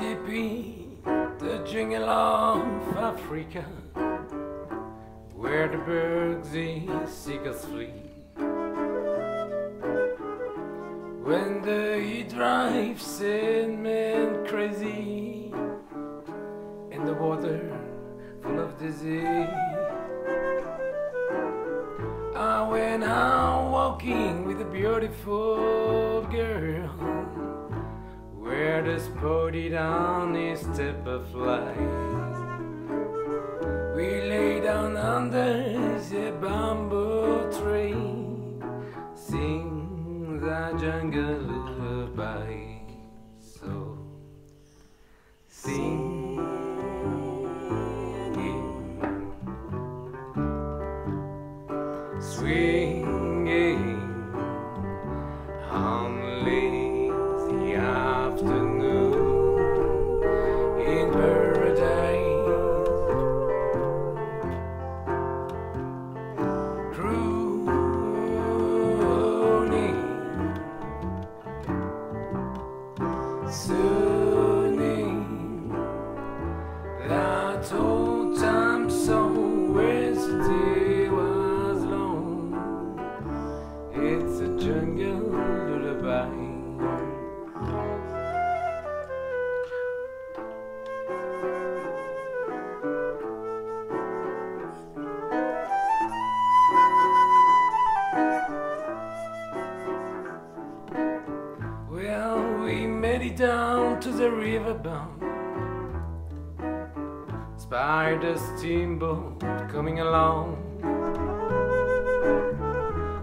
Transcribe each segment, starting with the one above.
deep in the jungle of Africa, where the birds and seagulls flee. When the heat drives men crazy, and the water full of disease. I went out walking with a beautiful girl the spotted on his step a fly. We lay down under the bamboo tree, sing the jungle afternoon down to the riverbound. Spied a steamboat coming along.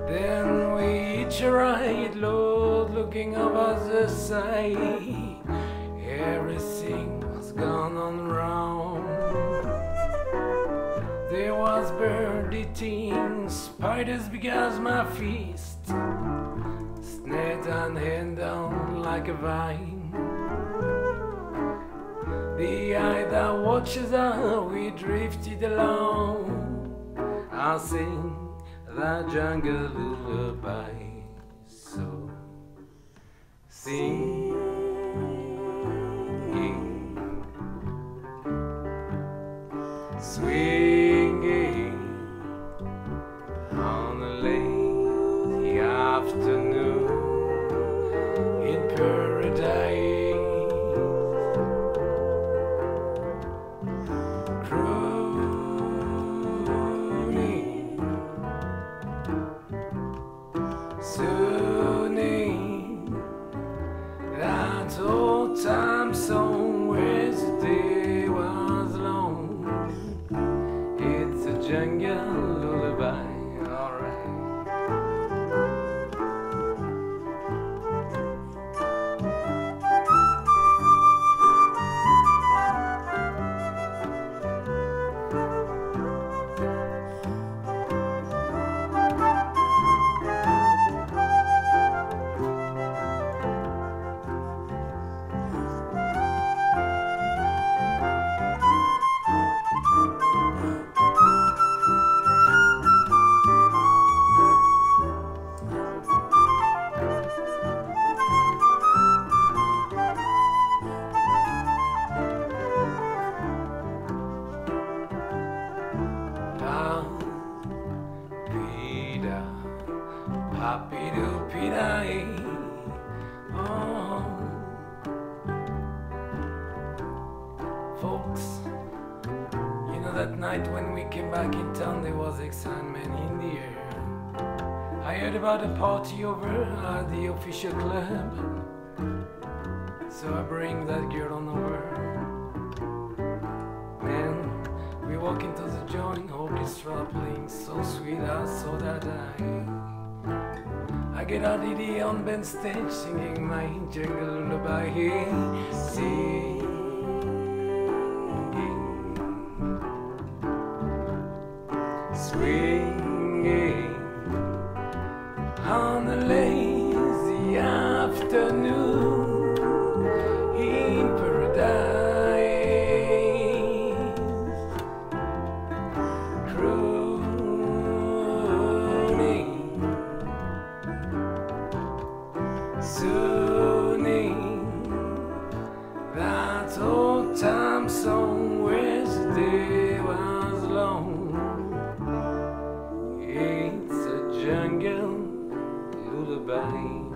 Then we each arrived, Lord, looking over the side. Everything was gone on wrong. There was bird eating, spiders as my fist, snake and hand down like a vine. The eye that watches us, we drifted along. I sing the jungle lullaby. So sing. Swinging that old time song the day was long. It's a jungle night when we came back in town, there was excitement in the air. I heard about a party over at the official club, so I bring that girl on over. Man, we walk into the joint, orchestra playing so sweet, I saw that I. I get out of the on band stage singing my jungle lullaby, on a lazy afternoon in paradise. Crooning, sooning that Wednesday. Well, Bye.